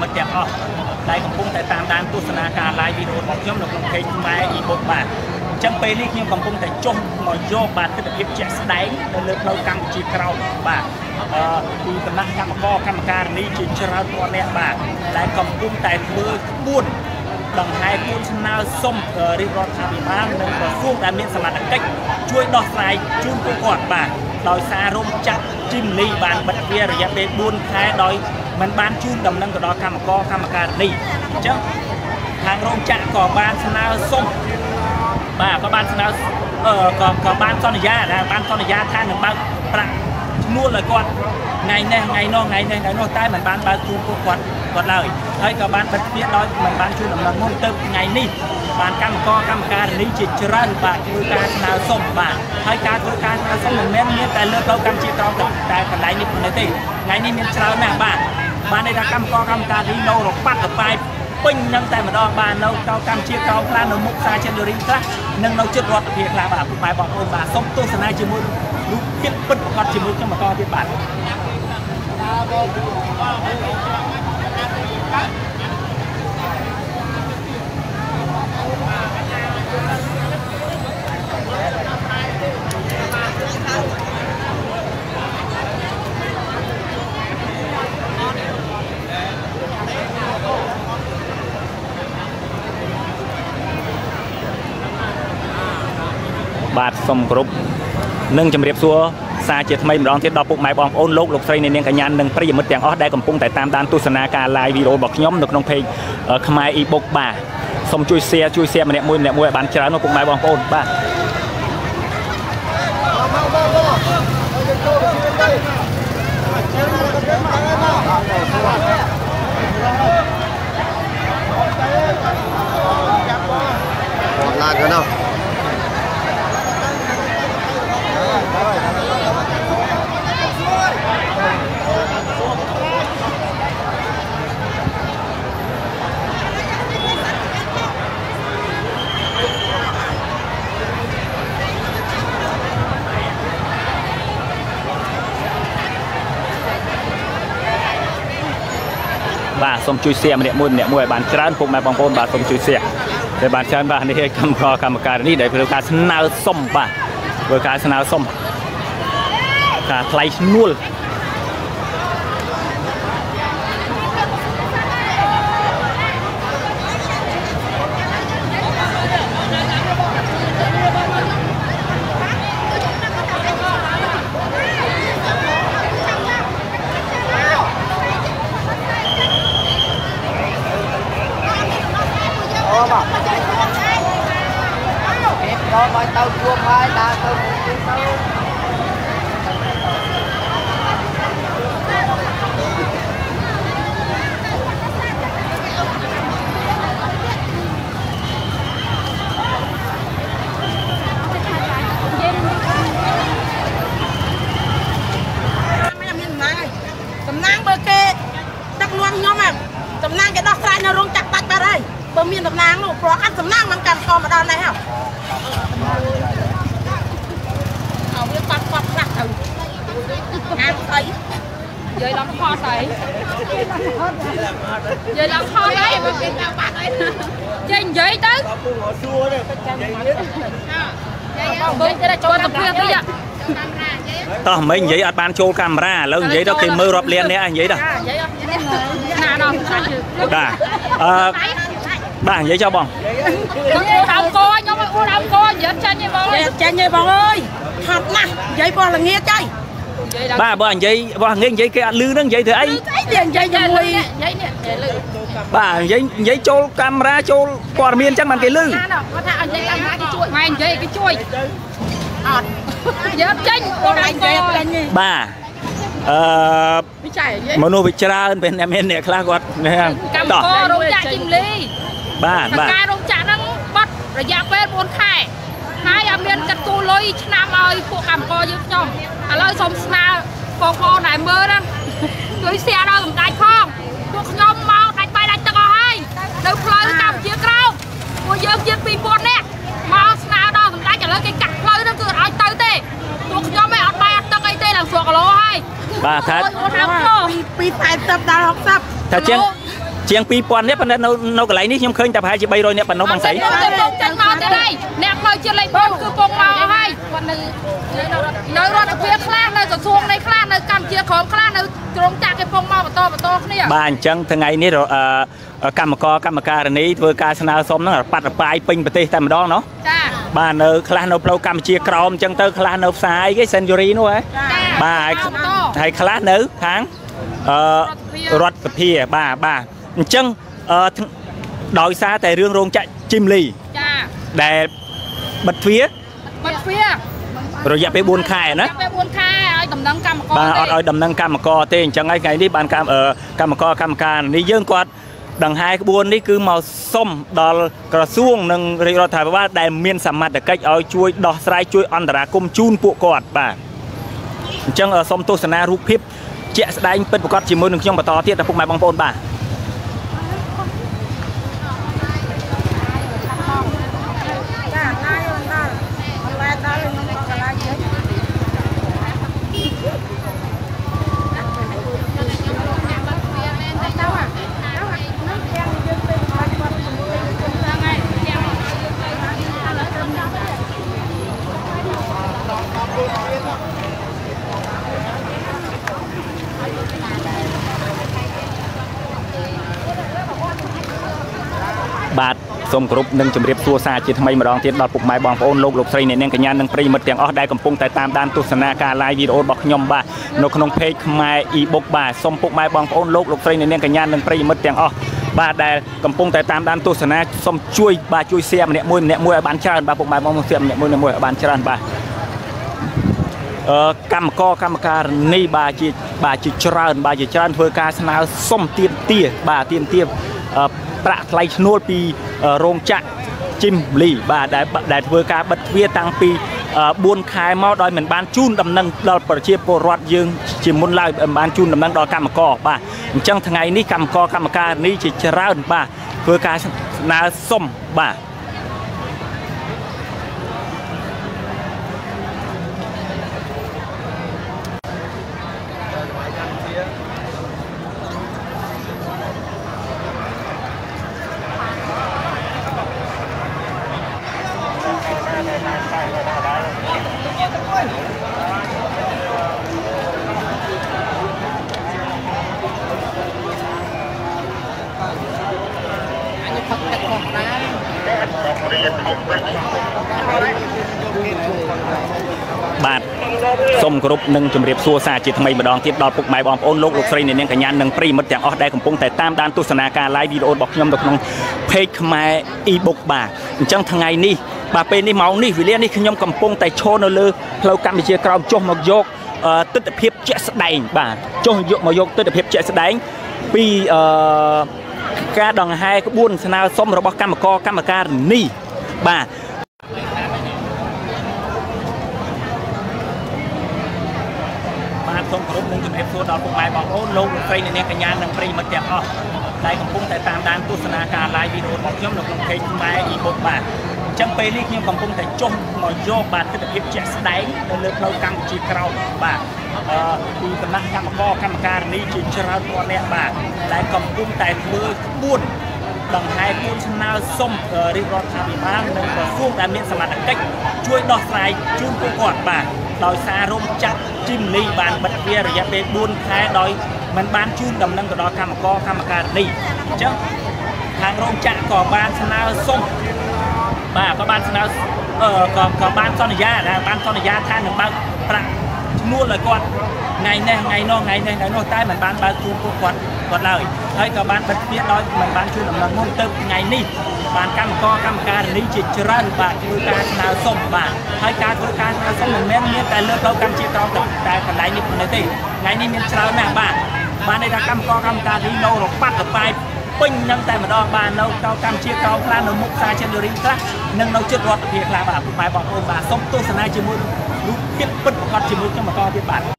មិត្តទាំងអស់ដែលកំពុងតែតាមដានទស្សនាការ live វីដេអូរបស់ខ្ញុំនៅក្នុង page ខ្មែរ e-book បាទអញ្ចឹងពេលនេះខ្ញុំកំពុងតែចុះមកយកបាទទស្សនវិជ្ជាជាក់ស្ដែងនៅលើផ្លូវកម្ពុជាក្រោមបាទអឺពីគណៈកម្មករកម្មការនីជាច្រើនពាន់នាក់បាទដែលកំពុងតែធ្វើក្បួនដង្ហែពួនស្នើសុំរាជរដ្ឋាភិបាលនិងក្រសួងដែលមានសមត្ថកិច្ចជួយដោះស្រាយជូនពួកគាត់បាទដោយសាររោងចក្រជីមលីបានបិទទ្វាររយៈពេល4ខែដោយ មិនបានជូនដំណឹងទៅដល់កម្មករកម្មការនេះអញ្ចឹងខាងរោងចក្រក៏បានស្នើសុំបាទក៏បានស្នើអឺក៏ក៏បានសន្យាដែរបានសន្យាថានឹងបើកប្រាក់ឈ្នួលឲ្យគាត់ថ្ងៃនេះថ្ងៃនោះថ្ងៃនេះថ្ងៃនោះតែមិនបានបើកជូនពួកគាត់គាត់ឡើយហើយក៏បានបិទទ្វារដោយមិនបានជូនដំណឹងមុនទៅថ្ងៃនេះបានកម្មករកម្មការនីជាច្រើនបាទធ្វើការស្នើសុំបាទហើយការធ្វើការស្នើសុំមិនមែនមានតែលើផ្លូវកម្ពុជាក្រោមតែកន្លែងនេះប៉ុណ្ណេះទេថ្ងៃនេះមានច្រើនណាស់បាទ បានន័យថាកម្មករកម្មការនីនៅរបាត់របាយពេញនឹងតែម្ដងបាននៅកោកម្ពុជាក្រោមខ្លះនៅមុខសាចិនរីខ្លះនិងនៅជិតរដ្ឋាភិបាលខ្លះបាទពុកម៉ែបងប្អូនបាទសូមទស្សនាជាមួយរូបភាពពិតប្រាកដជាមួយខ្ញុំបន្តទៀតបាទ បាទសូមគោរពនិងជម្រាបសួរសារជាថ្មីម្ដងទៀតដល់ពុកម៉ែបងប្អូនលោកលោកស្រីអ្នកនាងកញ្ញានិងប្រិយមិត្តទាំងអស់ដែលកំពុងតែតាមដានទស្សនាការ live វីដេអូរបស់ខ្ញុំនៅក្នុង page ខ្មែរ e-book បាទសូមជួយ share ជួយ share ម្នាក់មួយម្នាក់មួយឲ្យបានច្រើននោះពុកម៉ែបងប្អូនបាទឡាកណោះ បាទសូមជួយ share ម្នាក់មួយម្នាក់មួយឲ្យបានច្រើនពុកម៉ែបងប្អូនបាទសូមជួយ share តែបានច្រើនបាទនេះកម្មករកម្មការនេះដែលធ្វើការស្នើសុំបាទធ្វើការស្នើសុំការថ្លៃឈ្នួល បាទដល់បាច់ទៅជួបហើយដើរទៅទៅមានមានតំណាងហើយតំណាងបើគេដឹកនាំខ្ញុំហ្នឹងតំណាងគេដោះស្រាយនៅរោងចក្រដាច់បាត់ហើយបើមានតំណាងនោះព្រោះអត់តំណាងមិនកម្មករមកដល់នេះហើយអើវាគាត់គាត់ខ្លះទៅអាស្អី និ យាយឡើងខត់ហើយនិយាយឡើងខត់ហើយមកគេតាមបាត់ហើយចេញនិយាយទៅបើទៅចូលទៅព្រាទៀតតោះមិញនិយាយអត់បានចូលកាមេរ៉ាឥឡូវនិយាយដល់គេមើលរាប់លានអ្នកនិយាយដល់និយាយណាដល់សាច់បាទអឺបាទនិយាយចុះបងខ្ញុំដើមកខ្ញុំឲ្យអួរដើមកនិយាយចាញ់ទេបងចេះចេញទេបងអើយហត់ណាស់និយាយបោះល្ងាចហើយ បាទបើនិយាយបើងាយនិយាយគេអត់លឺហ្នឹងនិយាយធ្វើអីអីវានិយាយជាមួយនិយាយនេះនិយាយលឺបាទនិយាយនិយាយចូលកាមេរ៉ាចូលព័ត៌មានអញ្ចឹងបានគេលឺណាគាត់ថានិយាយកាមេរ៉ាគេជួយម៉ែនិយាយគេជួយអត់និយាយចេញអួរដើឯមងកនិយាយអត់ចេញទេបាទអឺវិច័យនិយាយមនុស្សវាច្រើនពេលអ្នកមានអ្នកខ្លះគាត់ហ្នឹងកម្មតោះកររោងចក្រជីមលីបាទសបាទការរោងចក្រហ្នឹងបាត់រយៈពេល4ខែ ហើយអត់មានកាត់គូលុយឆ្នាំឲ្យពួកកម្មករយើងខ្ញុំឥឡូវសូមស្នើបងប្អូនដែលមើលហ្នឹងជួយសៀដល់សម្ដេចផងពួកខ្ញុំមកដាច់បាយដាច់ទឹកអស់ហើយនៅផ្លូវកម្ពុជាក្រោមពួកយើងជា2000នាក់មកស្នើដល់សម្ដេចឥឡូវគេកាត់ផ្លូវហ្នឹងគឺអត់ឲ្យទៅទេពួកខ្ញុំឯងអត់បាយអត់ទឹកអីទេដល់ស្រួលគីឡូហើយបាទថាអូនហាំទៅពីពី80ដល់60ថាជាងជាង2000នាក់ប៉ុន្តែនៅនៅកន្លែងនេះខ្ញុំឃើញតែប្រហែលជា300នាក់ប៉ុណ្ណោះបងស្រីខ្ញុំ ទៅដៃអ្នកផ្លូវជាតិលេខ4គឺពងមកហើយគាត់នៅនៅរដ្ឋាភិបាលខ្លះនៅក្រសួងនៃខ្លះនៅកម្ពុជាក្រមខ្លះនៅក្រុងចាក់គេពងមកបន្តបន្តគ្នាបាទអញ្ចឹងថ្ងៃនេះកម្មករកម្មការនីធ្វើការស្នើសុំហ្នឹងប៉ាត់របាយពេញប្រទេសតែម្ដងណោះចាបាទនៅខ្លះនៅផ្លូវកម្ពុជាក្រមអញ្ចឹងទៅខ្លះនៅផ្សារអីគេសេនយូរីនោះហ៎បាទហើយខ្លះនៅខាងអឺរដ្ឋសភាបាទបាទអញ្ចឹងដោយសារតែរឿងរោងចក្រជីមលី ដែលបិទទ្វារបាត់ទ្វាររយៈពេល4ខែណាពេល4ខែឲ្យដំណឹងកម្មករបាទអត់ឲ្យដំណឹងកម្មករទេអញ្ចឹងហើយថ្ងៃនេះបានកម្មអឺកម្មករកម្មការនេះយើងគាត់ដង្ហែក្បួននេះគឺមកសុំដល់ក្រសួងនិងរាជរដ្ឋាភិបាលដែលមានសមត្ថកិច្ចឲ្យជួយដោះស្រាយជួយអន្តរាគមន៍ជូនពួកគាត់បាទអញ្ចឹងអឺសូមទស្សនារូបភាពជាក់ស្ដែងពិតប្រាកដជាមួយនឹងខ្ញុំបន្តទៀតដល់ពុកម៉ែបងប្អូនបាទ ចាឡាយមិនដល់មិនឡាយដល់ខ្ញុំក៏កន្លែងចេញ បាទ សូមគោរពនិងជម្រាបសួរសារជាថ្មីម្ដងទៀតដល់ពុកម៉ែបងប្អូនលោកលោកស្រីអ្នកនាងកញ្ញានិងប្រិយមិត្តទាំងអស់ដែលកំពុងតែតាមដានទស្សនាការ live វីដេអូរបស់ខ្ញុំបាទនៅក្នុង page ខ្មែរ e-book បាទសូមពុកម៉ែបងប្អូនលោកលោកស្រីអ្នកនាងកញ្ញានិងប្រិយមិត្តទាំងអស់បាទដែលកំពុងតែតាមដានទស្សនាសូមជួយបាទជួយ share ម្នាក់មួយម្នាក់មួយឲ្យបានច្រើនបាទពុកម៉ែបងប្អូន share ម្នាក់មួយម្នាក់មួយឲ្យបានច្រើនបាទអឺកម្មករកម្មការនេះបាទជាបាទជាច្រើនបាទជាច្រើនធ្វើការស្នើសុំទៀមទាបាទទៀមទាអឺ ប្រាក់ថ្លៃឈ្នួលពីអឺរោងចក្រជីមលីបាទដែលដែលធ្វើការបិទទ្វារតាំងពីអឺ4ខែមកដោយមិនបានជូនដំណឹងដល់ប្រជាពលរដ្ឋយើងជាមុនឡើយមិនបានជូនដំណឹងដល់កម្មករបាទអញ្ចឹងថ្ងៃនេះកម្មករកម្មការនេះជាច្រើនបាទធ្វើការស្នើសុំបាទ បាទសូមគោរពនិងជម្រាបសួរសារជាថ្មីម្ដងទៀតដល់ពុកម៉ែបងប្អូនលោកលោកស្រីអ្នកនាងកញ្ញានិងប្រិយមិត្តទាំងអស់ដែលកំពុងតែតាមដានទស្សនាការ live វីដេអូរបស់ខ្ញុំនៅក្នុង page ខ្មែរ e-book បាទអញ្ចឹងថ្ងៃនេះ បាទពេលនេះម៉ោងនេះវេលានេះខ្ញុំកំពុងតែឈរនៅលើផ្លូវកម្ពុជាក្រោមចុះមកយកអឺទស្សនវិជ្ជាជាក់ស្ដែងបាទចុះយកមកយកទស្សនវិជ្ជាជាក់ស្ដែងពីអឺការដង្ហែក្បួនស្នើសុំរបស់កម្មករកម្មការនេះបាទបាទសូមគោរពនិងជំរាបសួរដល់ពុកម៉ែបងប្អូនលោកលោកស្រីអ្នកនាងកញ្ញានិងប្រិយមិត្តទាំងអស់ដែលកំពុងតែតាមដានទស្សនាការ live វីដេអូរបស់ខ្ញុំនៅក្នុង page ខ្មែរ e-book បាទ អញ្ចឹងពេលនេះខ្ញុំកំពុងតែចុះមកយកបាទទស្សនវិជ្ជាជាក់ស្ដែងនៅលើផ្លូវកម្ពុជាក្រោមបាទអឺពីសំណាក់កម្មករកម្មការនីជាច្រើនពាន់នាក់បាទដែលកំពុងតែធ្វើក្បួនដង្ហែពួនស្នើសុំរាជរដ្ឋាភិបាលនិងក្រសួងដែលមានសមត្ថកិច្ចជួយដោះស្រាយជូនពួកគាត់បាទដោយសាររោងចក្រជីមលីបានបិទទ្វាររយៈពេល4ខែដោយមិនបានជូនដំណឹងទៅដល់កម្មករកម្មការនេះអញ្ចឹងខាងរោងចក្រក៏បានស្នើសុំ បាទក៏បានស្នើអឺក៏ក៏បានសន្យាដែរបានសន្យាថានឹងបើកប្រាក់ឈ្នួលឲ្យគាត់ថ្ងៃនេះថ្ងៃនោះថ្ងៃនេះថ្ងៃនោះតែមិនបានបើកជូនពួកគាត់គាត់ឡើយហើយក៏បានបិទទ្វារដោយមិនបានជូនដំណឹងមុនទៅថ្ងៃនេះបានកម្មករកម្មការនីជាច្រើនបាទធ្វើការស្នើសុំបាទហើយការធ្វើការស្នើសុំមិនមែនមានតែលើផ្លូវកម្ពុជាក្រោមតែតែកន្លែងនេះប៉ុណ្ណេះទេថ្ងៃនេះមានច្រើនណាស់បាទបានន័យថាកម្មករកម្មការនីនៅរបាត់របាយ ពេញនឹងតែម្ដងបាននៅក្រៅកម្ពុជាក្រោមខ្លះនៅមុខផ្សារចិនរីខ្លះនិងនៅជិតរដ្ឋាភិបាលខ្លះបាទពុកម៉ែបងប្អូនបាទសូមទស្សនាជាមួយរូបភាពពិតប្រាកដជាមួយខ្ញុំបន្តទៀតបាទ